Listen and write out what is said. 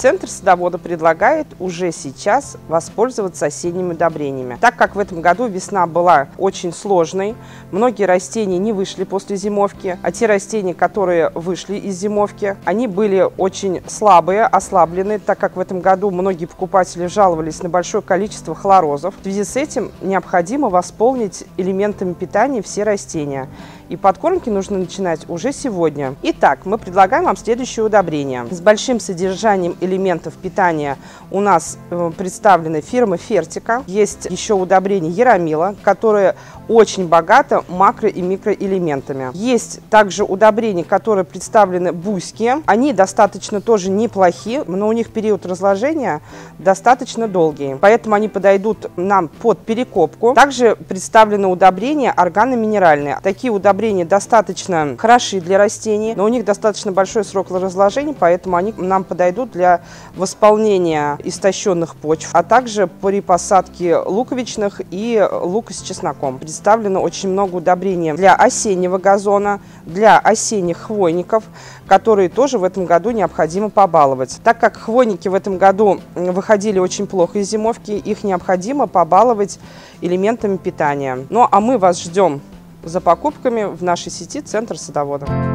Центр садовода предлагает уже сейчас воспользоваться осенними удобрениями. Так как в этом году весна была очень сложной, многие растения не вышли после зимовки, а те растения, которые вышли из зимовки, они были очень слабые, ослаблены, так как в этом году многие покупатели жаловались на большое количество хлорозов. В связи с этим необходимо восполнить элементами питания все растения. И подкормки нужно начинать уже сегодня. Итак, мы предлагаем вам следующее удобрение. С большим содержанием элементов питания у нас э, представлены фирмы Фертика. Есть еще удобрение Яромила, которое очень богато макро- и микроэлементами. Есть также удобрения, которые представлены буйские. Они достаточно тоже неплохие, но у них период разложения достаточно долгий. Поэтому они подойдут нам под перекопку. Также представлены удобрения органно-минеральные. Такие удобрения достаточно хороши для растений, но у них достаточно большой срок разложения, поэтому они нам подойдут для восполнения истощенных почв, а также при посадке луковичных и лука с чесноком представлено очень много удобрений для осеннего газона, для осенних хвойников, которые тоже в этом году необходимо побаловать. Так как хвойники в этом году выходили очень плохо из зимовки, их необходимо побаловать элементами питания. Ну а мы вас ждем за покупками в нашей сети «Центр садовода».